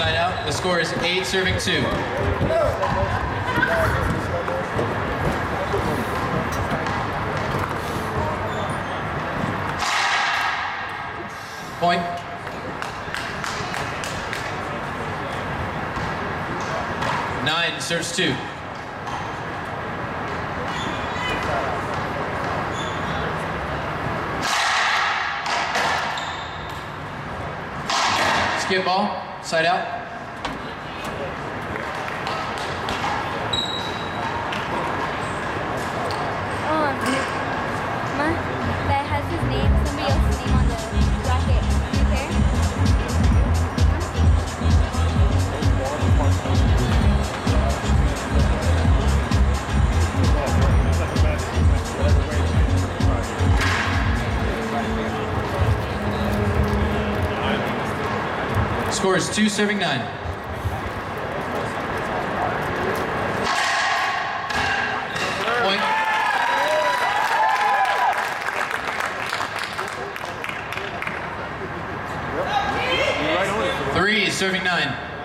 Side out. The score is eight serving two. Point. Nine serves two. Skip ball. Side out. Score is two serving nine. Point. Three serving nine.